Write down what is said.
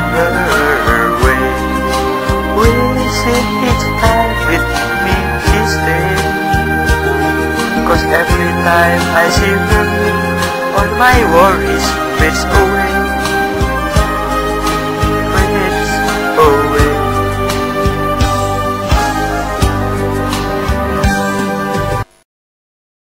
her way. Will sit each time with me she stay Cause every time I see her, all my worries fades away.